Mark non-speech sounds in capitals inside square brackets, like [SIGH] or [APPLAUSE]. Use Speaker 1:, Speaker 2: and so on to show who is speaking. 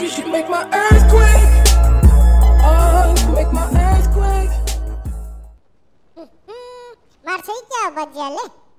Speaker 1: Cause you make my earthquake. Oh, make my earthquake. [LAUGHS]
Speaker 2: Marcelo, bajale.